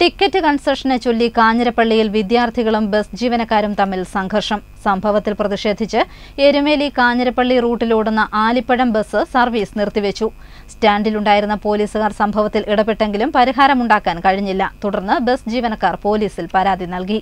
Ticket കൺസെഷനെ ചൊല്ലി കാഞ്ഞിരപ്പള്ളിയിൽ വിദ്യാർത്ഥികളും bus ജീവനക്കാരും തമ്മിൽ സംഘർഷം. സംഭവത്തിൽ പ്രതിഷേധിച്ച് എരുമേലി കാഞ്ഞിരപ്പള്ളി റൂട്ടിലോടുന്ന ആലിപ്പഴം ബസ് സർവീസ് നിർത്തിവെച്ചു. സ്റ്റാൻഡിലുണ്ടായിരുന്ന പോലീസുകാർ സംഭവത്തിൽ ഇടപെട്ടെങ്കിലും പരിഹാരമുണ്ടാക്കാൻ കഴിഞ്ഞില്ല. തുടർന്ന് ബസ് ജീവനക്കാർ പോലീസിൽ പരാതി നൽകി.